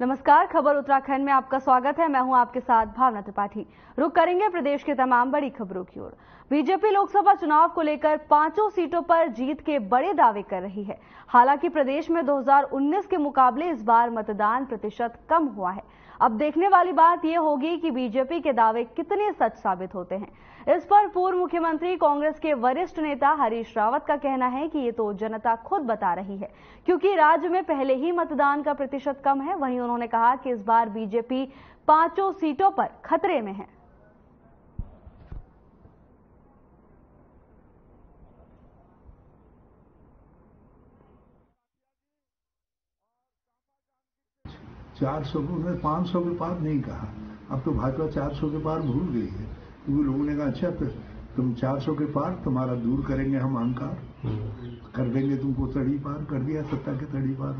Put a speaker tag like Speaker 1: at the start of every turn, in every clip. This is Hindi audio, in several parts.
Speaker 1: नमस्कार, खबर उत्तराखंड में आपका स्वागत है। मैं हूँ आपके साथ भावना त्रिपाठी। रुक करेंगे प्रदेश के तमाम बड़ी खबरों की ओर। बीजेपी लोकसभा चुनाव को लेकर पाँचों सीटों पर जीत के बड़े दावे कर रही है। हालाँकि प्रदेश में 2019 के मुकाबले इस बार मतदान प्रतिशत कम हुआ है। अब देखने वाली बात यह होगी कि बीजेपी के दावे कितने सच साबित होते हैं। इस पर पूर्व मुख्यमंत्री, कांग्रेस के वरिष्ठ नेता हरीश रावत का कहना है कि ये तो जनता खुद बता रही है, क्योंकि राज्य में पहले ही मतदान का प्रतिशत कम है। वहीं उन्होंने कहा कि इस बार बीजेपी पाँचों सीटों पर खतरे में है।
Speaker 2: चार सौ उन्होंने पाँच सौ के पार नहीं कहा। अब तो भाजपा चार सौ के पार भूल गई है। क्योंकि लोगों ने कहा अच्छा फिर तुम चार सौ के पार तुम्हारा दूर करेंगे हम अहंकार। कर देंगे तुमको तड़ी पार कर दिया सत्ता के तड़ी पार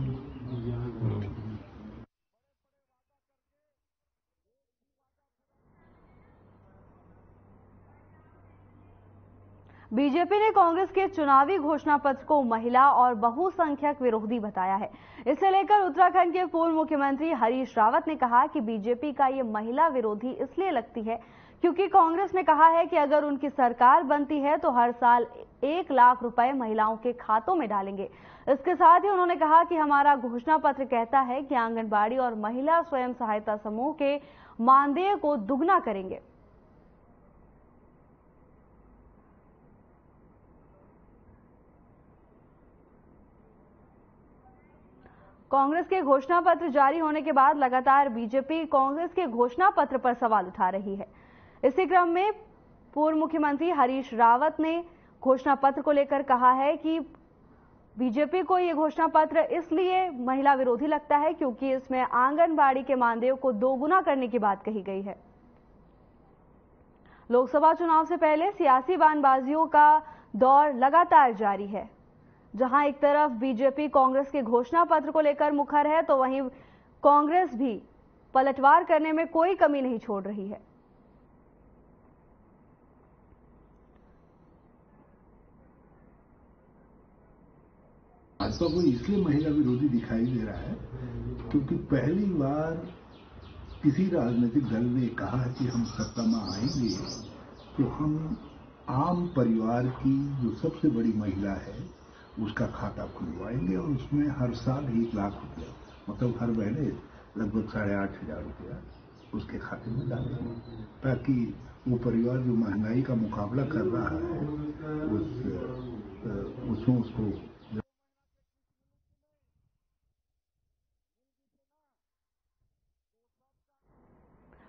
Speaker 1: बीजेपी ने कांग्रेस के चुनावी घोषणा पत्र को महिला और बहुसंख्यक विरोधी बताया है। इसे लेकर उत्तराखंड के पूर्व मुख्यमंत्री हरीश रावत ने कहा कि बीजेपी का ये महिला विरोधी इसलिए लगती है क्योंकि कांग्रेस ने कहा है कि अगर उनकी सरकार बनती है तो हर साल एक लाख रुपए महिलाओं के खातों में डालेंगे। इसके साथ ही उन्होंने कहा कि हमारा घोषणा पत्र कहता है कि आंगनबाड़ी और महिला स्वयं सहायता समूह के मानदेय को दुगना करेंगे। कांग्रेस के घोषणा पत्र जारी होने के बाद लगातार बीजेपी कांग्रेस के घोषणा पत्र पर सवाल उठा रही है। इसी क्रम में पूर्व मुख्यमंत्री हरीश रावत ने घोषणा पत्र को लेकर कहा है कि बीजेपी को यह घोषणा पत्र इसलिए महिला विरोधी लगता है क्योंकि इसमें आंगनबाड़ी के मानदेय को दोगुना करने की बात कही गई है। लोकसभा चुनाव से पहले सियासी बानबाजियों का दौर लगातार जारी है। जहाँ एक तरफ़ बीजेपी कांग्रेस के घोषणा पत्र को लेकर मुखर है तो वहीं कांग्रेस भी पलटवार करने में कोई कमी नहीं छोड़ रही है।
Speaker 2: भाजपा को इसलिए महिला विरोधी दिखाई दे रहा है क्योंकि पहली बार किसी राजनीतिक दल ने कहा है कि हम सत्ता में आएँगे तो हम आम परिवार की जो सबसे बड़ी महिला है उसका खाता खुलवाएँगे और उसमें हर साल एक लाख रुपया मतलब हर महीने लगभग साढ़े आठ हज़ार रुपया उसके खाते में डालेंगे ताकि वो परिवार जो महँगाई का मुकाबला कर रहा है, उस उसमें उसको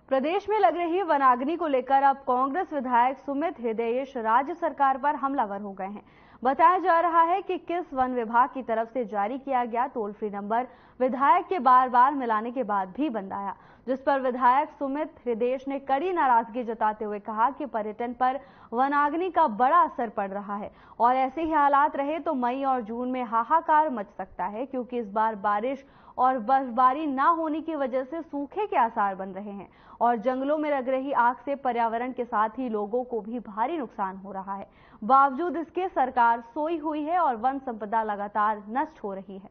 Speaker 1: प्रदेश में लग रही वनाग्नि को लेकर अब कांग्रेस विधायक सुमित हृदयेश राज्य सरकार पर हमलावर हो गए हैं। बताया जा रहा है कि किस वन विभाग की तरफ़ से जारी किया गया टोल फ्री नंबर विधायक के बार बार मिलाने के बाद भी बंद आया, जिस पर विधायक सुमित हृदेश ने कड़ी नाराज़गी जताते हुए कहा कि पर्यटन पर वनाग्नि का बड़ा असर पड़ रहा है और ऐसे ही हालात रहे तो मई और जून में हाहाकार मच सकता है क्योंकि इस बार बारिश और बर्फबारी न होने की वजह से सूखे के आसार बन रहे हैं और जंगलों में लग रही आग से पर्यावरण के साथ ही लोगों को भी भारी नुकसान हो रहा है। बावजूद इसके सरकार सोई हुई है और वन संपदा लगातार नष्ट हो रही है।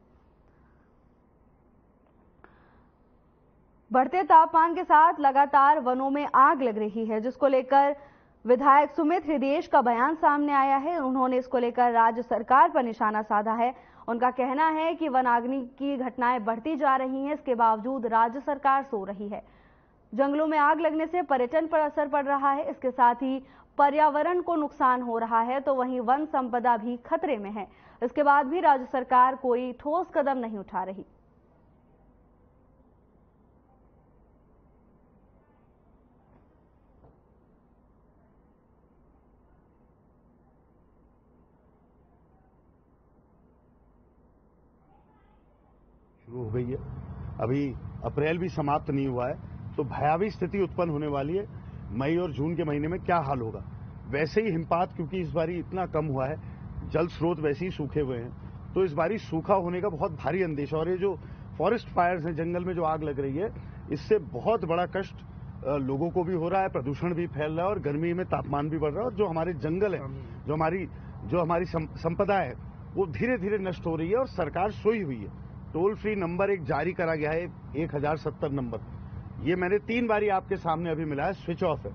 Speaker 1: बढ़ते तापमान के साथ लगातार वनों में आग लग रही है, जिसको लेकर विधायक सुमित हृदय का बयान सामने आया है। उन्होंने इसको लेकर राज्य सरकार पर निशाना साधा है। उनका कहना है कि वनाग्नि की घटनाएँ बढ़ती जा रही हैं, इसके बावजूद राज्य सरकार सो रही है। जंगलों में आग लगने से पर्यटन पर असर पड़ रहा है। इसके साथ ही पर्यावरण को नुकसान हो रहा है तो वहीं वन संपदा भी खतरे में है। इसके बाद भी राज्य सरकार कोई ठोस कदम नहीं उठा रही।
Speaker 3: शुरू हो गई है। अभी अप्रैल भी समाप्त नहीं हुआ है तो भयावह स्थिति उत्पन्न होने वाली है। मई और जून के महीने में क्या हाल होगा? वैसे ही हिमपात, क्योंकि इस बारी इतना कम हुआ है, जल स्रोत वैसे ही सूखे हुए हैं। तो इस बारी सूखा होने का बहुत भारी अंदेशा और ये जो फॉरेस्ट फायर्स हैं, जंगल में जो आग लग रही है, इससे बहुत बड़ा कष्ट लोगों को भी हो रहा है, प्रदूषण भी फैल रहा है और गर्मी में तापमान भी बढ़ रहा है और जो हमारे जंगल है, जो हमारी जो हमारी संपदा है, वो धीरे धीरे नष्ट हो रही है और सरकार सोई हुई है। टोल फ्री नंबर एक जारी करा गया है, एक हज़ार सत्तर नंबर। ये मैंने तीन बारी आपके सामने अभी मिला है स्विच ऑफ़ है।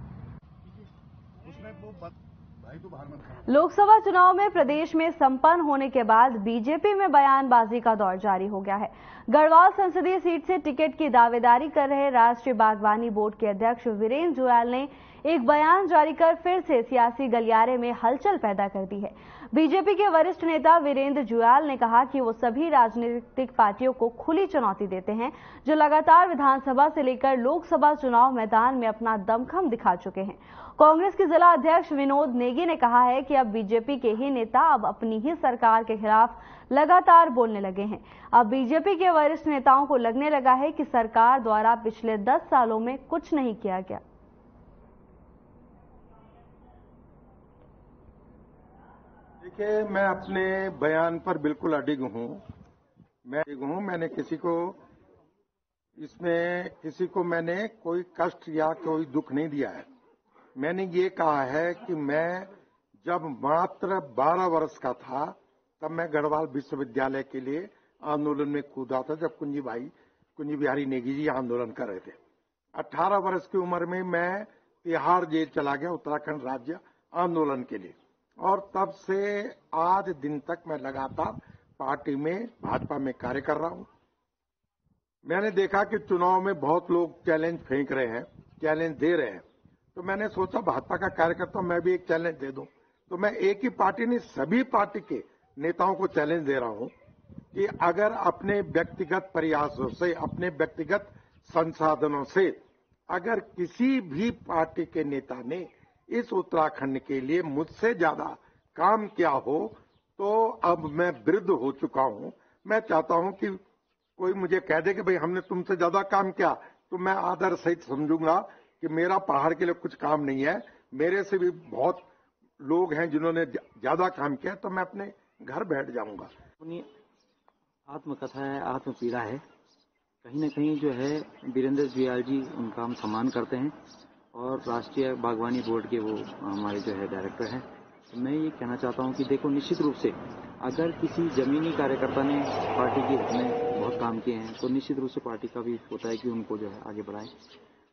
Speaker 3: उसमें वो भाई तो बाहर मत
Speaker 1: लोकसभा चुनाव में प्रदेश में संपन्न होने के बाद बीजेपी में बयानबाजी का दौर जारी हो गया है। गढ़वाल संसदीय सीट से टिकट की दावेदारी कर रहे राष्ट्रीय बागवानी बोर्ड के अध्यक्ष वीरेंद्र जुयाल ने एक बयान जारी कर फिर से सियासी गलियारे में हलचल पैदा कर दी है। बीजेपी के वरिष्ठ नेता वीरेंद्र जुयाल ने कहा कि वो सभी राजनीतिक पार्टियों को खुली चुनौती देते हैं, जो लगातार विधानसभा से लेकर लोकसभा चुनाव मैदान में अपना दमखम दिखा चुके हैं। कांग्रेस के जिला अध्यक्ष विनोद नेगी ने कहा है कि अब बीजेपी के ही नेता अब अपनी ही सरकार के खिलाफ लगातार बोलने लगे हैं। अब बीजेपी के वरिष्ठ नेताओं को लगने लगा है कि सरकार द्वारा पिछले 10 सालों में कुछ नहीं किया गया।
Speaker 4: देखिए, मैं अपने बयान पर बिल्कुल अडिग हूँ। मैं अडिग हूँ, मैंने किसी को, इसमें किसी को मैंने कोई कष्ट या कोई दुख नहीं दिया है। मैंने ये कहा है कि मैं जब मात्र 12 वर्ष का था, तब मैं गढ़वाल विश्वविद्यालय के लिए आंदोलन में कूदा था, जब कुंजी भाई, कुंजी बिहारी नेगी जी आंदोलन कर रहे थे। 18 वर्ष की उम्र में मैं तिहाड़ जेल चला गया, उत्तराखंड राज्य आंदोलन के लिए। और तब से आज दिन तक मैं लगातार पार्टी में, भाजपा में कार्य कर रहा हूँ। मैंने देखा कि चुनाव में बहुत लोग चैलेंज फेंक रहे हैं, चैलेंज दे रहे हैं। तो मैंने सोचा, भाजपा का कार्यकर्ता, मैं भी एक चैलेंज दे दूँ। तो मैं एक ही पार्टी नहीं, सभी पार्टी के नेताओं को चैलेंज दे रहा हूँ कि अगर अपने व्यक्तिगत प्रयासों से, अपने व्यक्तिगत संसाधनों से अगर किसी भी पार्टी के नेता ने इस उत्तराखंड के लिए मुझसे ज़्यादा काम किया हो? तो अब मैं वृद्ध हो चुका हूँ। मैं चाहता हूँ कि कोई मुझे कह दे कि भाई, हमने तुमसे ज़्यादा काम किया तो मैं आदर सहित समझूँगा कि मेरा पहाड़ के लिए कुछ काम नहीं है। मेरे से भी बहुत लोग हैं जिन्होंने ज़्यादा काम किया तो मैं अपने घर बैठ जाऊँगा।
Speaker 5: आत्मकथा है, आत्मपीड़ा है। कहीं न कहीं जो है, वीरेंद्र जुयाल जी, उनका हम सम्मान करते हैं। और राष्ट्रीय बागवानी बोर्ड के वो हमारे जो है डायरेक्टर हैं। तो मैं ये कहना चाहता हूँ कि देखो, निश्चित रूप से अगर किसी जमीनी कार्यकर्ता ने पार्टी के हित में बहुत काम किए हैं तो निश्चित रूप से पार्टी का भी होता है कि उनको जो है आगे बढ़ाए।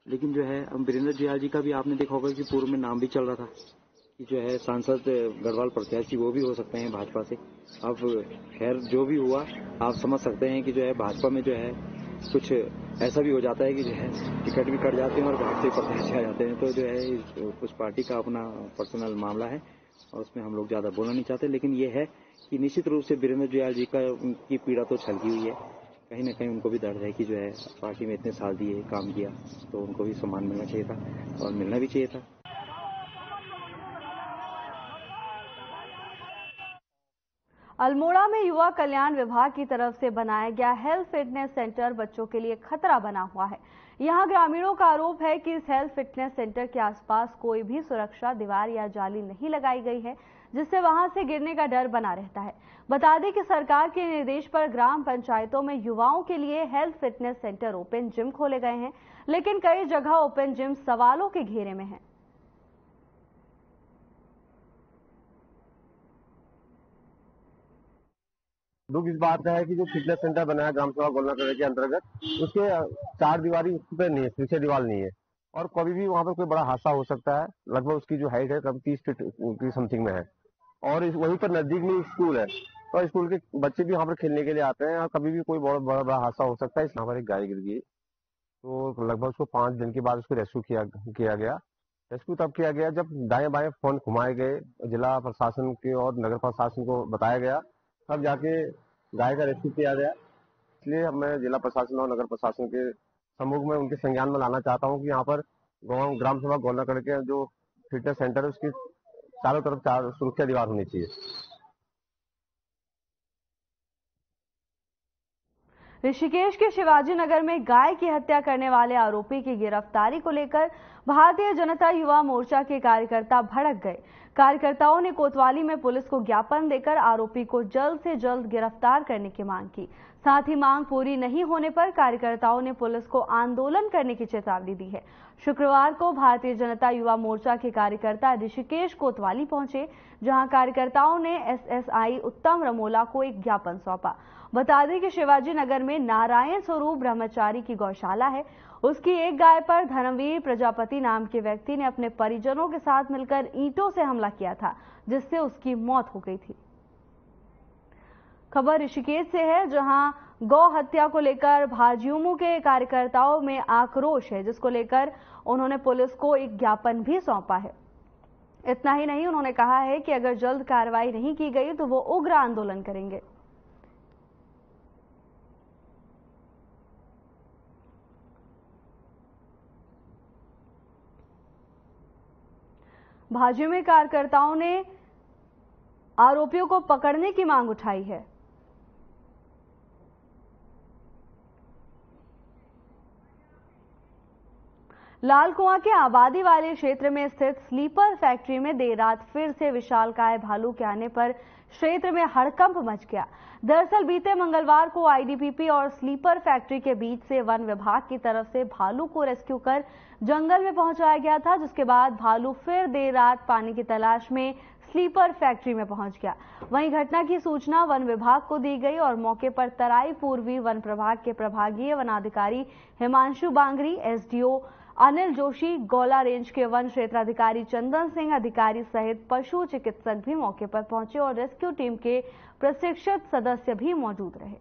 Speaker 5: लेकिन जो है वीरेंद्र जियाल जी का भी आपने देखा होगा कि पूर्व में नाम भी चल रहा था कि जो है सांसद गढ़वाल प्रत्याशी वो भी हो सकते हैं भाजपा से। अब खैर, जो भी हुआ, आप समझ सकते हैं कि जो है भाजपा में जो है कुछ ऐसा भी हो जाता है कि जो है, टिकट भी कट जाते हैं और भाग से प्रत्याशी आ जाते हैं। तो जो है, उस पार्टी का अपना पर्सनल मामला है और उसमें हम लोग ज़्यादा बोलना नहीं चाहते। लेकिन ये है कि निश्चित रूप से वीरेंद्र जुयाल जी का, उनकी पीड़ा तो छलकी हुई है। कहीं ना कहीं उनको भी दर्द है कि जो है, पार्टी में इतने साल दिए, काम किया तो उनको भी सम्मान मिलना चाहिए था और मिलना भी चाहिए था।
Speaker 1: अल्मोड़ा में युवा कल्याण विभाग की तरफ़ से बनाया गया हेल्थ फिटनेस सेंटर बच्चों के लिए खतरा बना हुआ है। यहाँ ग्रामीणों का आरोप है कि इस हेल्थ फिटनेस सेंटर के आसपास कोई भी सुरक्षा दीवार या जाली नहीं लगाई गई है, जिससे वहाँ से गिरने का डर बना रहता है। बता दें कि सरकार के निर्देश पर ग्राम पंचायतों में युवाओं के लिए health fitness centre open gym खोले गए हैं, लेकिन कई जगह ओपन जिम सवालों के घेरे में है।
Speaker 6: दुख इस बात का है कि जो फिटनेस सेंटर बनाया ग्राम सभा गोलना के अंतर्गत, उसके चार दीवारी उस पर नहीं है, पीछे दीवार नहीं है। और कभी भी वहाँ पर कोई बड़ा हादसा हो सकता है, लगभग उसकी जो हाइट है कभी तीस फीट की समथिंग में है। और वहीं पर नज़दीक में स्कूल है तो स्कूल के बच्चे भी वहाँ पर खेलने के लिए आते हैं, और कभी भी कोई बहुत बड़ा बड़ा हादसा हो सकता है यहाँ एक गाय गिर गई तो लगभग उसको पाँच दिन के बाद उसको रेस्क्यू किया किया गया। रेस्क्यू तब किया गया जब दाएँ बाएँ फ़ोन घुमाए गए, जिला प्रशासन के और नगर प्रशासन को बताया गया तब जाके गाय का रेस्क्यू किया गया। इसलिए मैं जिला प्रशासन और नगर प्रशासन के सम्मुख में उनके संज्ञान में लाना चाहता हूँ कि यहाँ पर गाँव, ग्राम सभा गोलनागढ़ के जो फिटनेस सेंटर है, उसकी चारों तरफ़ चार सुरक्षा दीवार होनी चाहिए।
Speaker 1: ऋषिकेश के शिवाजी नगर में गाय की हत्या करने वाले आरोपी की गिरफ्तारी को लेकर भारतीय जनता युवा मोर्चा के कार्यकर्ता भड़क गए। कार्यकर्ताओं ने कोतवाली में पुलिस को ज्ञापन देकर आरोपी को जल्द से जल्द गिरफ़्तार करने की मांग की। साथ ही मांग पूरी नहीं होने पर कार्यकर्ताओं ने पुलिस को आंदोलन करने की चेतावनी दी है। शुक्रवार को भारतीय जनता युवा मोर्चा के कार्यकर्ता ऋषिकेश कोतवाली पहुँचे, जहाँ कार्यकर्ताओं ने एसएसआई उत्तम रमोला को एक ज्ञापन सौंपा। बता दें कि शिवाजी नगर में नारायण स्वरूप ब्रह्मचारी की गौशाला है उसकी एक गाय पर धर्मवीर प्रजापति नाम के व्यक्ति ने अपने परिजनों के साथ मिलकर ईंटों से हमला किया था, जिससे उसकी मौत हो गई थी। खबर ऋषिकेश से है, जहाँ गौ हत्या को लेकर भाजयुमो के कार्यकर्ताओं में आक्रोश है, जिसको लेकर उन्होंने पुलिस को एक ज्ञापन भी सौंपा है। इतना ही नहीं, उन्होंने कहा है कि अगर जल्द कार्रवाई नहीं की गई तो वो उग्र आंदोलन करेंगे। भाजपा में कार्यकर्ताओं ने आरोपियों को पकड़ने की मांग उठाई है। लाल कुआँ के आबादी वाले क्षेत्र में स्थित स्लीपर फैक्ट्री में देर रात फिर से विशालकाय भालू के आने पर क्षेत्र में हड़कंप मच गया। दरअसल बीते मंगलवार को आईडीपीपी और स्लीपर फैक्ट्री के बीच से वन विभाग की तरफ़ से भालू को रेस्क्यू कर जंगल में पहुँचाया गया था, जिसके बाद भालू फिर देर रात पानी की तलाश में स्लीपर फैक्ट्री में पहुँच गया। वहीं घटना की सूचना वन विभाग को दी गई और मौके पर तराई पूर्वी वन प्रभाग के प्रभागीय वनाधिकारी हिमांशु बांगरी, एसडीओ अनिल जोशी, गौला रेंज के वन क्षेत्राधिकारी चंदन सिंह, अधिकारी सहित पशु चिकित्सक भी मौके पर पहुँचे और रेस्क्यू टीम के प्रशिक्षित सदस्य भी मौजूद रहे।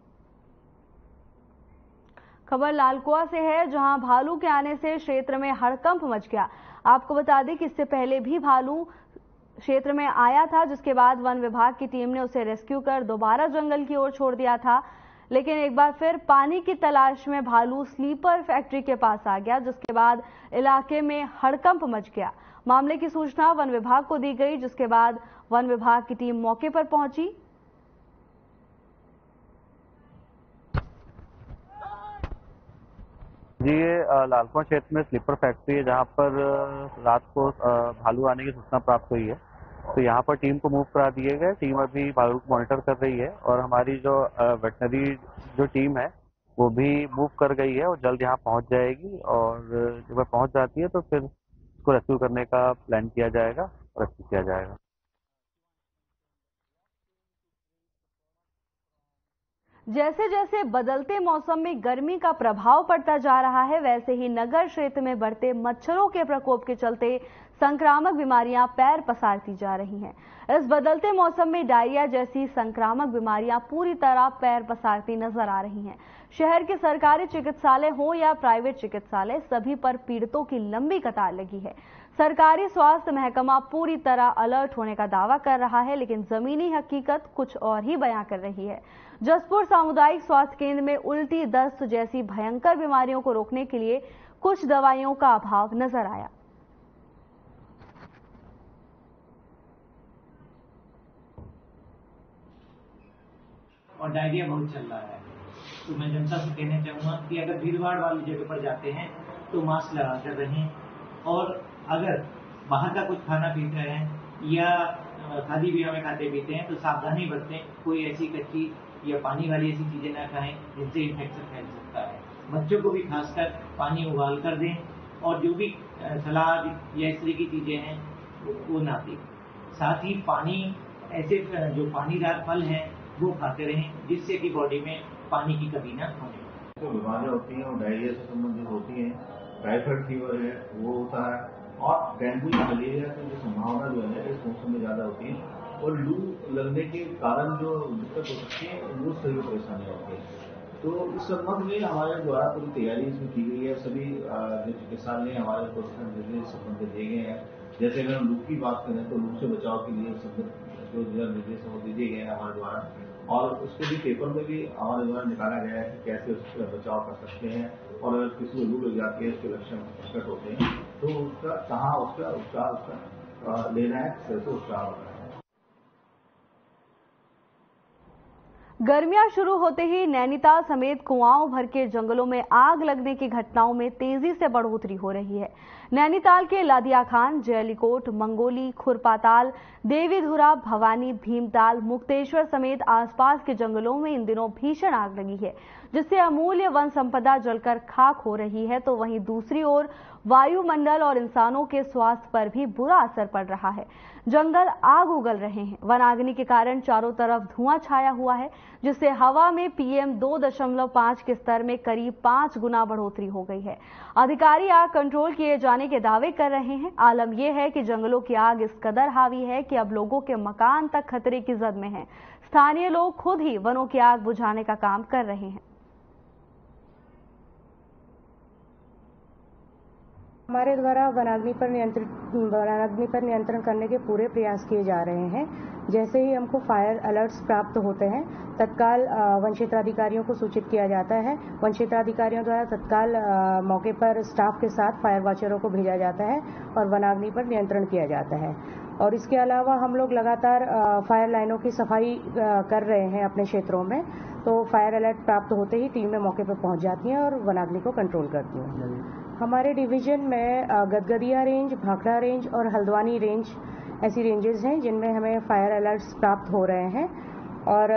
Speaker 1: खबर लालकुआ से है, जहाँ भालू के आने से क्षेत्र में हड़कंप मच गया। आपको बता दें कि इससे पहले भी भालू क्षेत्र में आया था, जिसके बाद वन विभाग की टीम ने उसे रेस्क्यू कर दोबारा जंगल की ओर छोड़ दिया था। लेकिन एक बार फिर पानी की तलाश में भालू स्लीपर फैक्ट्री के पास आ गया, जिसके बाद इलाके में हड़कंप मच गया। मामले की सूचना वन विभाग को दी गई, जिसके बाद वन विभाग की टीम मौके पर पहुँची।
Speaker 7: जी, ये लालकुआ क्षेत्र में स्लीपर फैक्ट्री है, जहाँ पर रात को भालू आने की सूचना प्राप्त हुई है। तो यहाँ पर टीम को मूव करा दिए गए। टीम अभी को मॉनिटर कर रही है और हमारी जो वेटनरी जो टीम है, वो भी मूव कर गई है और जल्द यहाँ पहुँच जाएगी और जब वह पहुँच जाती है तो फिर उसको रेस्क्यू करने का प्लान किया जाएगा रेस्क्यू किया जाएगा।
Speaker 1: जैसे जैसे बदलते मौसम में गर्मी का प्रभाव पड़ता जा रहा है, वैसे ही नगर क्षेत्र में बढ़ते मच्छरों के प्रकोप के चलते संक्रामक बीमारियाँ पैर पसारती जा रही हैं। इस बदलते मौसम में डायरिया जैसी संक्रामक बीमारियाँ पूरी तरह पैर पसारती नज़र आ रही हैं। शहर के सरकारी चिकित्सालय हो या प्राइवेट चिकित्सालय, सभी पर पीड़ितों की लंबी कतार लगी है। सरकारी स्वास्थ्य महकमा पूरी तरह अलर्ट होने का दावा कर रहा है, लेकिन जमीनी हकीकत कुछ और ही बयां कर रही है। जसपुर सामुदायिक स्वास्थ्य केंद्र में उल्टी दस्त जैसी भयंकर बीमारियों को रोकने के लिए कुछ दवाइयों का अभाव नज़र आया।
Speaker 8: और डायरिया बहुत चल रहा है। तो मैं जनता से कहना चाहूँगा कि अगर भीड़ भाड़ वाली जगह पर जाते हैं तो मास्क लगा कर रहें। और अगर बाहर का कुछ खाना पीते हैं या खादी बिया में खाते पीते हैं तो सावधानी बरतें। कोई ऐसी कच्ची या पानी वाली ऐसी चीज़ें ना खाएँ, जिनसे इन्फेक्शन फैल सकता है। बच्चों को भी खासकर पानी उबाल कर दें और जो भी सलाद या इस तरह की चीज़ें हैं, वो ना दें साथ ही पानी, ऐसे जो पानीदार फल हैं वो खाते रहें, जिससे कि बॉडी में पानी की कमी ना होने
Speaker 9: जो बीमारियाँ होती हैं, वो डायरिया से संबंधित होती हैं टाइफाइड फीवर है, वो होता है, और डेंगू या मलेरिया की जो संभावना जो है, इस मौसम में ज़्यादा होती है, और लू लगने के कारण जो दिक्कत हो सकती है, वो सभी परेशानी होती है। तो इस संबंध में हमारे द्वारा पूरी तैयारी इसमें की गई है, सभी जो चिकित्सालय हमारे प्रोत्साहन निर्देश संबंधित दिए गए हैं, जैसे अगर हम लू की बात करें तो लू से बचाव के लिए जो दिशा निर्देश वो दिए गए हैं हमारे द्वारा। और उसके भी पेपर में भी हमारे द्वारा निकाला गया है कि कैसे उसका बचाव कर सकते हैं और अगर किसी को लू लग जाती है उसके लक्षण प्रकट होते हैं तो उसका कहाँ उसका उपचार उसका लेना है कैसे उपचार होता है।
Speaker 1: गर्मियाँ शुरू होते ही नैनीताल समेत कुआओं भर के जंगलों में आग लगने की घटनाओं में तेज़ी से बढ़ोतरी हो रही है। नैनीताल के लादिया खान, जयलीकोट, मंगोली, खुरपाताल, देवीधुरा, भवानी, भीमताल, मुक्तेश्वर समेत आसपास के जंगलों में इन दिनों भीषण आग लगी है, जिससे अमूल्य वन संपदा जलकर खाक हो रही है। तो वहीं दूसरी ओर, वायुमंडल और इंसानों के स्वास्थ्य पर भी बुरा असर पड़ रहा है। जंगल आग उगल रहे हैं। वनाग्नि के कारण चारों तरफ़ धुआँ छाया हुआ है, जिससे हवा में पीएम 2.5 के स्तर में करीब पाँच गुना बढ़ोतरी हो गई है। अधिकारी आग कंट्रोल किए जाने के दावे कर रहे हैं। आलम यह है कि जंगलों की आग इस कदर हावी है कि अब लोगों के मकान तक खतरे की जद में है। स्थानीय लोग खुद ही वनों की आग बुझाने का काम कर रहे हैं।
Speaker 10: हमारे द्वारा वनाग्नि पर नियंत्रित, वनाग्नि पर नियंत्रण करने के पूरे प्रयास किए जा रहे हैं। जैसे ही हमको फायर अलर्ट्स प्राप्त होते हैं, तत्काल वन क्षेत्राधिकारियों को सूचित किया जाता है। वन क्षेत्राधिकारियों द्वारा तत्काल मौके पर स्टाफ के साथ फायर वाचरों को भेजा जाता है और वनाग्नि पर नियंत्रण किया जाता है। और इसके अलावा हम लोग लगातार फायर लाइनों की सफ़ाई कर रहे हैं अपने क्षेत्रों में। तो फायर अलर्ट प्राप्त होते ही टीमें मौके पर पहुँच जाती हैं और वनाग्नि को कंट्रोल करती हैं। हमारे डिवीज़न में गदगदिया रेंज भाखड़ा रेंज और हल्द्वानी रेंज ऐसी रेंजेस हैं जिनमें हमें फायर अलर्ट्स प्राप्त हो रहे हैं। और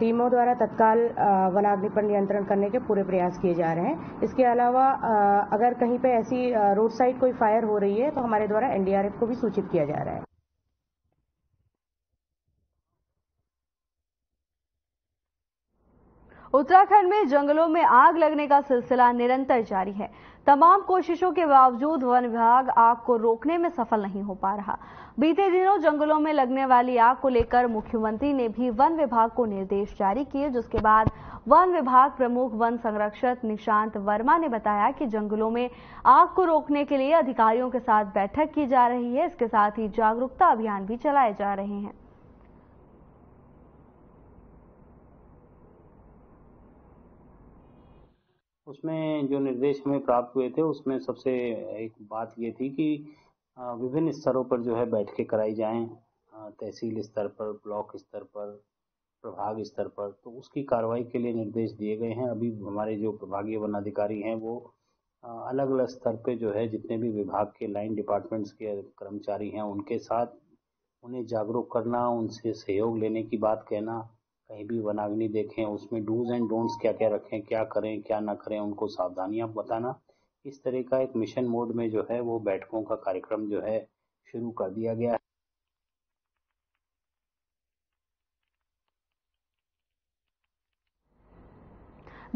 Speaker 10: टीमों द्वारा तत्काल वनाग्नि पर नियंत्रण करने के पूरे प्रयास किए जा रहे हैं। इसके अलावा अगर कहीं पे ऐसी रोड साइड कोई फायर हो रही है तो हमारे द्वारा एनडीआरएफ को भी सूचित किया जा रहा है।
Speaker 1: उत्तराखंड में जंगलों में आग लगने का सिलसिला निरंतर जारी है। तमाम कोशिशों के बावजूद वन विभाग आग को रोकने में सफल नहीं हो पा रहा। बीते दिनों जंगलों में लगने वाली आग को लेकर मुख्यमंत्री ने भी वन विभाग को निर्देश जारी किए, जिसके बाद वन विभाग प्रमुख वन संरक्षक निशांत वर्मा ने बताया कि जंगलों में आग को रोकने के लिए अधिकारियों के साथ बैठक की जा रही है। इसके साथ ही जागरूकता अभियान भी चलाए जा रहे हैं।
Speaker 11: उसमें जो निर्देश हमें प्राप्त हुए थे, उसमें सबसे एक बात ये थी कि विभिन्न स्तरों पर जो है बैठकें कराई जाएँ तहसील स्तर पर, ब्लॉक स्तर पर, प्रभाग स्तर पर तो उसकी कार्रवाई के लिए निर्देश दिए गए हैं। अभी हमारे जो प्रभागीय वन अधिकारी हैं, वो अलग अलग स्तर पे जो है जितने भी विभाग के लाइन डिपार्टमेंट्स के कर्मचारी हैं, उनके साथ उन्हें जागरूक करना, उनसे सहयोग लेने की बात कहना कहीं भी वनाग्नि देखें, उसमें डूज एंड डोंट्स क्या क्या रखें, क्या करें, क्या ना करें, उनको सावधानियाँ बताना। इस तरह का एक मिशन मोड में जो है, वो बैठकों का कार्यक्रम जो है, शुरू कर दिया गया है।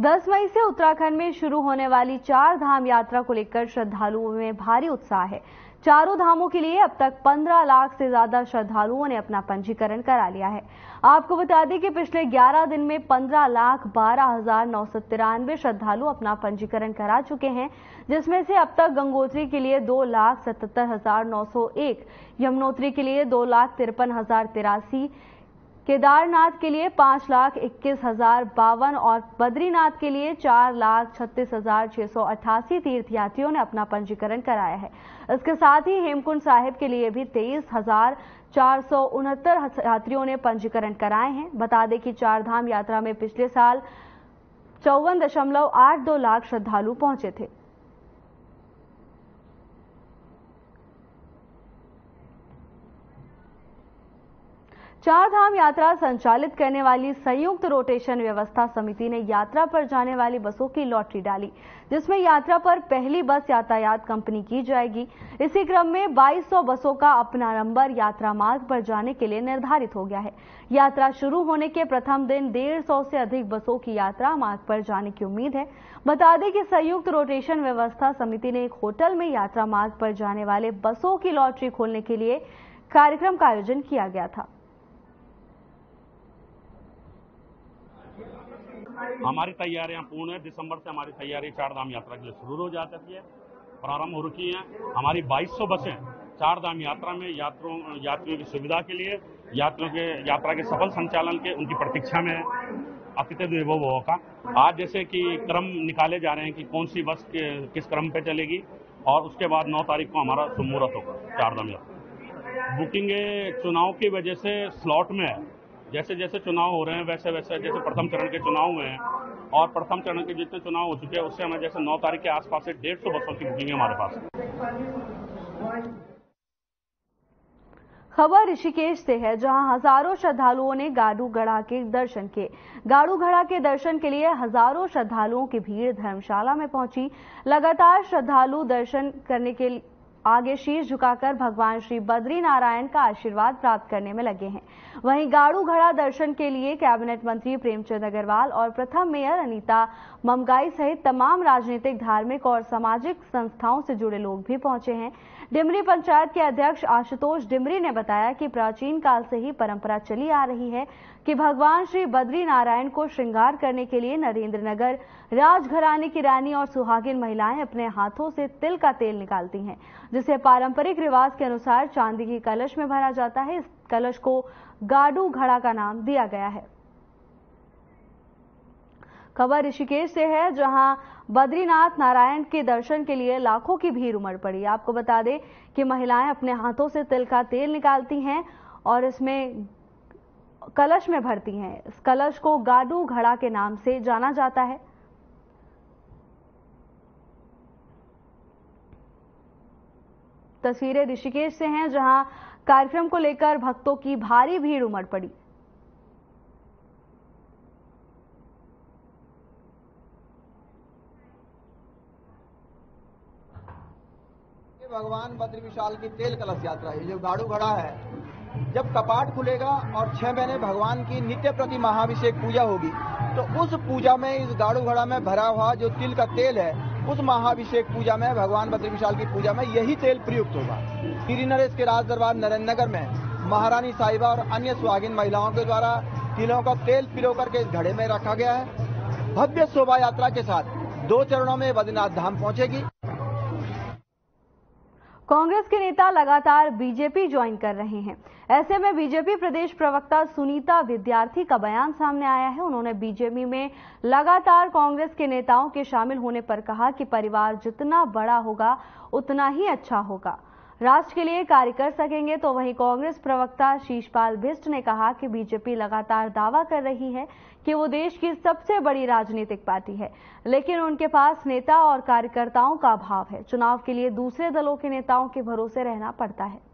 Speaker 1: दस मई से उत्तराखंड में शुरू होने वाली चार धाम यात्रा को लेकर श्रद्धालुओं में भारी उत्साह है। चारों धामों के लिए अब तक 15 लाख से ज़्यादा श्रद्धालुओं ने अपना पंजीकरण करा लिया है। आपको बता दें कि पिछले 11 दिन में 15 लाख बारह हज़ार नौ सौ तिरानवे श्रद्धालु अपना पंजीकरण करा चुके हैं, जिसमें से अब तक गंगोत्री के लिए दो लाख सतहत्तर हज़ार नौ सौ एक, यमुनोत्री के लिए दो लाख तिरपन हज़ार तिरासी केदारनाथ के लिए पाँच लाख इक्कीस हज़ार बावन और बद्रीनाथ के लिए चार लाख छत्तीस हज़ार छह सौ अट्ठासी तीर्थयात्रियों ने अपना पंजीकरण कराया है। इसके साथ ही हेमकुंड साहिब के लिए भी तेईस हज़ार चार सौ उनहत्तर यात्रियों ने पंजीकरण कराए हैं। बता दें कि चार धाम यात्रा में पिछले साल चौवन दशमलव आठ दो लाख श्रद्धालु पहुँचे थे। चार धाम यात्रा संचालित करने वाली संयुक्त रोटेशन व्यवस्था समिति ने यात्रा पर जाने वाली बसों की लॉटरी डाली, जिसमें यात्रा पर पहली बस यातायात कंपनी की जाएगी। इसी क्रम में 2200 बसों का अपना नंबर यात्रा मार्ग पर जाने के लिए निर्धारित हो गया है। यात्रा शुरू होने के प्रथम दिन डेढ़ सौ से अधिक बसों की यात्रा मार्ग पर जाने की उम्मीद है। बता दें कि संयुक्त रोटेशन व्यवस्था समिति ने एक होटल में यात्रा मार्ग पर जाने वाले बसों की लॉटरी खोलने के लिए कार्यक्रम का आयोजन किया गया था।
Speaker 12: हमारी तैयारियाँ पूर्ण है। दिसंबर से हमारी तैयारी चार धाम यात्रा के लिए शुरू हो जा चुकी है प्रारंभ हो रखी है। हमारी 2200 बसें चार धाम यात्रा में यात्रों यात्रियों की सुविधा के लिए यात्रियों के यात्रा के सफल संचालन के उनकी प्रतीक्षा में है। अतिथि विभव का आज जैसे कि क्रम निकाले जा रहे हैं कि कौन सी बस के, किस क्रम पे चलेगी और उसके बाद नौ तारीख को हमारा सुमुहूर्त होगा चार धाम यात्रा। बुकिंग चुनाव की वजह से स्लॉट में है। जैसे जैसे चुनाव हो रहे हैं वैसे वैसे जैसे प्रथम चरण के चुनाव हुए हैं, और प्रथम चरण के जितने चुनाव हो चुके हैं, उससे हमें जैसे नौ तारीख के आसपास से डेढ़ सौ बसों की बुकिंग है हमारे पास।
Speaker 1: खबर ऋषिकेश से है, जहाँ हज़ारों श्रद्धालुओं ने गाड़ू गढ़ा के दर्शन किए। गाड़ू घड़ा के दर्शन के लिए हज़ारों श्रद्धालुओं की भीड़ धर्मशाला में पहुँची। लगातार श्रद्धालु दर्शन करने के आगे शीश झुकाकर भगवान श्री बद्री नारायण का आशीर्वाद प्राप्त करने में लगे हैं। वहीं गाड़ू घड़ा दर्शन के लिए कैबिनेट मंत्री प्रेमचंद अग्रवाल और प्रथम मेयर अनीता ममगाई सहित तमाम राजनीतिक, धार्मिक और सामाजिक संस्थाओं से जुड़े लोग भी पहुँचे हैं। डिमरी पंचायत के अध्यक्ष आशुतोष डिमरी ने बताया कि प्राचीन काल से ही परंपरा चली आ रही है कि भगवान श्री बद्री नारायण को श्रृंगार करने के लिए नरेंद्र नगर राजघराने की रानी और सुहागिन महिलाएँ अपने हाथों से तिल का तेल निकालती हैं, जिसे पारंपरिक रिवाज के अनुसार चांदी की कलश में भरा जाता है। इस कलश को गाडू घड़ा का नाम दिया गया है। खबर ऋषिकेश से है, जहाँ बद्रीनाथ नारायण के दर्शन के लिए लाखों की भीड़ उमड़ पड़ी। आपको बता दें कि महिलाएँ अपने हाथों से तिल का तेल निकालती हैं और इसमें कलश में भरती हैं। इस कलश को गाडू घड़ा के नाम से जाना जाता है। तस्वीरें ऋषिकेश से हैं, जहाँ कार्यक्रम को लेकर भक्तों की भारी भीड़ उमड़ पड़ी।
Speaker 13: भगवान बद्र विशाल की तेल कलश यात्रा ये जो गाड़ू घड़ा है, जब कपाट खुलेगा और छह महीने भगवान की नित्य प्रति महाभिषेक पूजा होगी तो उस पूजा में, इस गाड़ू घड़ा में भरा हुआ जो तिल का तेल है, उस महाभिषेक पूजा में, भगवान बद्र विशाल की पूजा में यही तेल प्रयुक्त होगा। श्री नरेश के राज दरबार नरेंद्र नगर में महारानी साहिबा और अन्य सुहागिन महिलाओं के द्वारा तिलों का तेल पिलो करके इस घड़े में रखा गया है। भव्य शोभा यात्रा के साथ दो चरणों में बद्रीनाथ धाम पहुंचेगी।
Speaker 1: कांग्रेस के नेता लगातार बीजेपी ज्वाइन कर रहे हैं। ऐसे में बीजेपी प्रदेश प्रवक्ता सुनीता विद्यार्थी का बयान सामने आया है। उन्होंने बीजेपी में लगातार कांग्रेस के नेताओं के शामिल होने पर कहा कि परिवार जितना बड़ा होगा, उतना ही अच्छा होगा। राष्ट्र के लिए कार्य कर सकेंगे तो वहीं कांग्रेस प्रवक्ता शीशपाल बिष्ट ने कहा कि बीजेपी लगातार दावा कर रही है कि वो देश की सबसे बड़ी राजनीतिक पार्टी है। लेकिन उनके पास नेता और कार्यकर्ताओं का अभाव है। चुनाव के लिए दूसरे दलों के नेताओं के भरोसे रहना पड़ता है।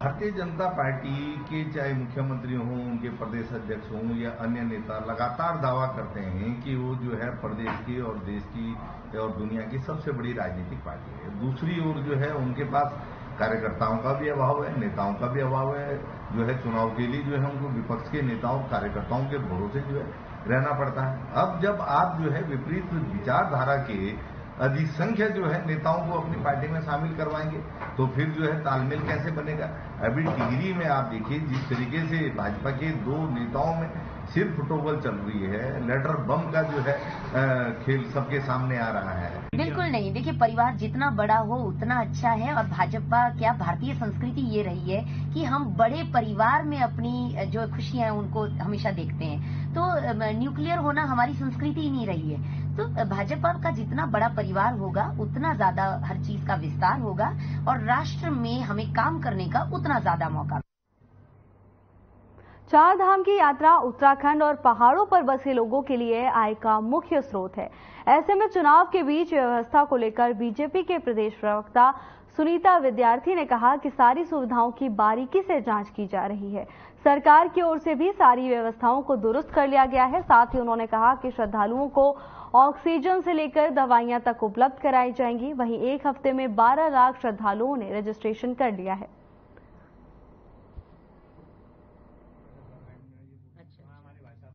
Speaker 9: भारतीय जनता पार्टी के चाहे मुख्यमंत्री हों, उनके प्रदेश अध्यक्ष हों या अन्य नेता लगातार दावा करते हैं कि वो जो है प्रदेश की और देश की और दुनिया की सबसे बड़ी राजनीतिक पार्टी है। दूसरी ओर जो है उनके पास कार्यकर्ताओं का भी अभाव है, नेताओं का भी अभाव है, जो है चुनाव के लिए जो है उनको विपक्ष के नेताओं, कार्यकर्ताओं के भरोसे जो है रहना पड़ता है। अब जब आप जो है विपरीत विचारधारा के अधिसंख्य जो है नेताओं को अपनी पार्टी में शामिल करवाएँगे तो फिर जो है तालमेल कैसे बनेगा? अभी टिहरी में आप देखिए, जिस तरीके से भाजपा के दो नेताओं में सिर्फ़ फुटोबल चल रही है, लेटर बम का जो है खेल सबके सामने आ रहा है।
Speaker 14: बिल्कुल नहीं। देखिए, परिवार जितना बड़ा हो, उतना अच्छा है और भाजपा क्या भारतीय संस्कृति ये रही है कि हम बड़े परिवार में अपनी जो खुशियाँ हैं, उनको हमेशा देखते हैं। तो न्यूक्लियर होना हमारी संस्कृति ही नहीं रही है। तो भाजपा का जितना बड़ा परिवार होगा, उतना ज़्यादा हर चीज़ का विस्तार होगा और राष्ट्र में हमें काम करने का उतना ज़्यादा मौका
Speaker 1: चार धाम की यात्रा उत्तराखंड और पहाड़ों पर बसे लोगों के लिए आय का मुख्य स्रोत है। ऐसे में चुनाव के बीच व्यवस्था को लेकर बीजेपी के प्रदेश प्रवक्ता सुनीता विद्यार्थी ने कहा कि सारी सुविधाओं की बारीकी से जाँच की जा रही है। सरकार की ओर से भी सारी व्यवस्थाओं को दुरुस्त कर लिया गया है। साथ ही उन्होंने कहा कि श्रद्धालुओं को ऑक्सीजन से लेकर दवाइयाँ तक उपलब्ध कराई जाएँगी। वहीं एक हफ़्ते में 12 लाख श्रद्धालुओं ने रजिस्ट्रेशन कर लिया है।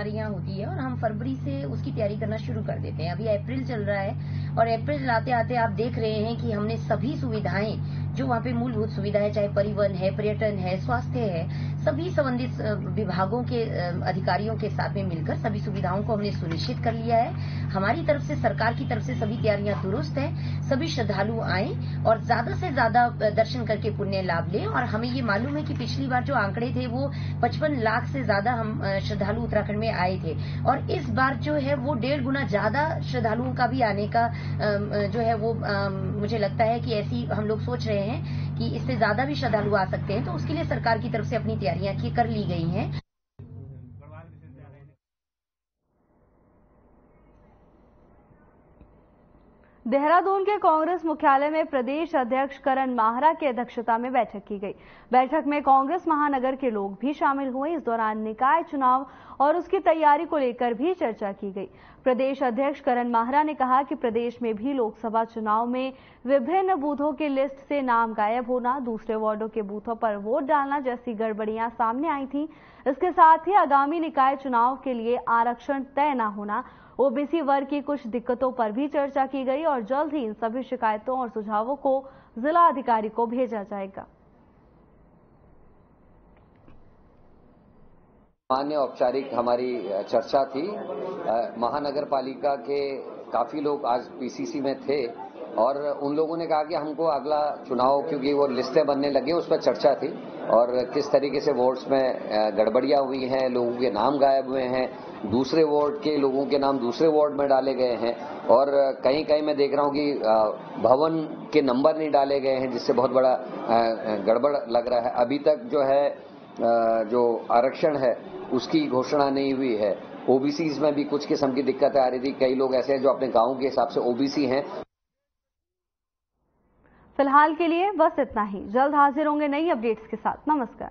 Speaker 14: हमारे यहाँ होती है और हम फरवरी से उसकी तैयारी करना शुरू कर देते हैं। अभी अप्रैल चल रहा है और अप्रैल आते आते आप देख रहे हैं कि हमने सभी सुविधाएँ, जो वहाँ पे मूलभूत सुविधाएँ, चाहे परिवहन है, पर्यटन है, स्वास्थ्य है, सभी संबंधित विभागों के अधिकारियों के साथ में मिलकर सभी सुविधाओं को हमने सुनिश्चित कर लिया है। हमारी तरफ़ से, सरकार की तरफ़ से सभी तैयारियाँ दुरुस्त है, सभी श्रद्धालु आए और ज़्यादा से ज़्यादा दर्शन करके पुण्य लाभ लें और हमें ये मालूम है कि पिछली बार जो आंकड़े थे वो पचपन लाख से ज़्यादा हम श्रद्धालु उत्तराखंड में आए थे। और इस बार जो है, वो डेढ़ गुना ज़्यादा श्रद्धालुओं का भी आने का जो है वो मुझे लगता है कि ऐसी हम लोग सोच रहे हैं कि इससे ज़्यादा भी श्रद्धालु आ सकते हैं। तो उसके लिए सरकार की तरफ़ से अपनी तैयारियाँ कर ली गई हैं।
Speaker 1: देहरादून के कांग्रेस मुख्यालय में प्रदेश अध्यक्ष करण माहरा की अध्यक्षता में बैठक की गई। बैठक में कांग्रेस महानगर के लोग भी शामिल हुए। इस दौरान निकाय चुनाव और उसकी तैयारी को लेकर भी चर्चा की गई। प्रदेश अध्यक्ष करण माहरा ने कहा कि प्रदेश में भी लोकसभा चुनाव में विभिन्न बूथों की लिस्ट से नाम गायब होना, दूसरे वार्डो के बूथों पर वोट डालना जैसी गड़बड़ियाँ सामने आई थी। इसके साथ ही आगामी निकाय चुनाव के लिए आरक्षण तय न होना ओबीसी वर्ग की कुछ दिक्कतों पर भी चर्चा की गई और जल्द ही इन सभी शिकायतों और सुझावों को जिला अधिकारी को भेजा जाएगा।
Speaker 15: मान्य औपचारिक हमारी चर्चा थी। महानगर पालिका के काफ़ी लोग आज पीसीसी में थे। और उन लोगों ने कहा कि हमको अगला चुनाव, क्योंकि वो लिस्टें बनने लगी, उस पर चर्चा थी। और किस तरीके से वोट्स में गड़बड़ियाँ हुई हैं, लोगों के नाम गायब हुए हैं, दूसरे वार्ड के, लोगों के नाम दूसरे वार्ड में डाले गए हैं। और कहीं कहीं मैं देख रहा हूँ कि भवन के नंबर नहीं डाले गए हैं, जिससे बहुत बड़ा गड़बड़ लग रहा है। अभी तक जो है जो आरक्षण है, उसकी घोषणा नहीं हुई है। ओबीसी में भी कुछ किस्म की दिक्कतें आ रही थी। कई लोग ऐसे हैं जो अपने गाँव के हिसाब से ओबीसी हैं।
Speaker 1: फ़िलहाल के लिए बस इतना ही। जल्द हाजिर होंगे नई अपडेट्स के साथ। नमस्कार।